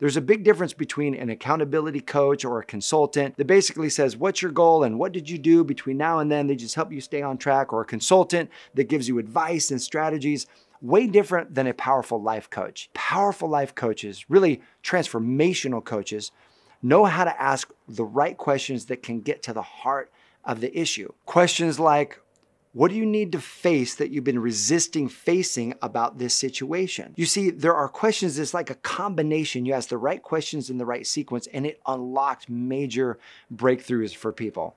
There's a big difference between an accountability coach or a consultant that basically says, What's your goal and what did you do between now and then? They just help you stay on track, or a consultant that gives you advice and strategies. Way different than a powerful life coach. Powerful life coaches, really transformational coaches, know how to ask the right questions that can get to the heart of the issue. Questions like, what do you need to face that you've been resisting facing about this situation? You see, there are questions it's like a combination. You ask the right questions in the right sequence, and it unlocked major breakthroughs for people.